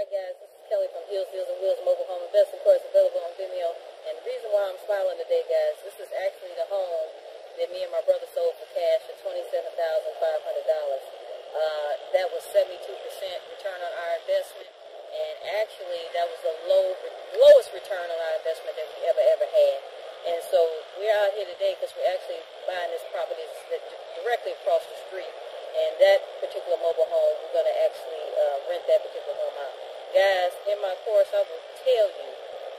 right, guys, this is Kellie from Heels, Deals, and Wheels Mobile Home Investment, course, available on Vimeo. And the reason why I'm smiling today, guys, this is actually the home that me and my brother sold for cash for $27,500. Uh, that was 72% return on our investment, and actually that was the low, lowest return on our investment that we ever, ever had. And so we're out here today because we're actually buying this property directly across the street. And that particular mobile home, we're going to actually uh, rent that particular. Guys, in my course, I will tell you,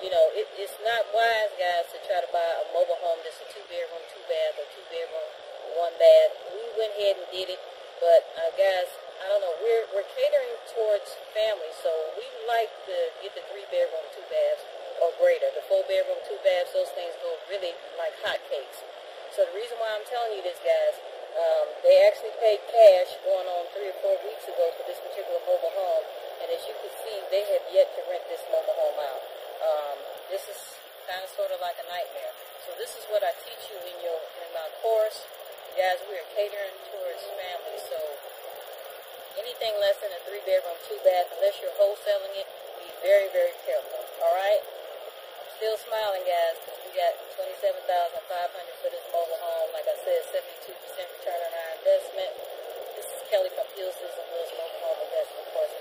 you know, it, it's not wise, guys, to try to buy a mobile home that's a two-bedroom, two-bath, or two-bedroom, one-bath. We went ahead and did it, but uh, guys, I don't know, we're, we're catering towards families, so we like to get the three-bedroom, two-baths or greater. The four-bedroom, two-baths, those things go really like hotcakes. So the reason why I'm telling you this, guys, um, they actually paid cash going on three or four weeks ago for this particular mobile home. And as you they have yet to rent this mobile home out. Um, this is kind of sort of like a nightmare. So this is what I teach you in your in my course. Guys, we are catering towards families. So anything less than a three bedroom, two bath, unless you're wholesaling it, be very, very careful. All right? Still smiling, guys, because we got twenty-seven thousand five hundred for this mobile home. Like I said, seventy-two percent return on our investment. This is Kellie from Hills and Mobile Home Investment, course,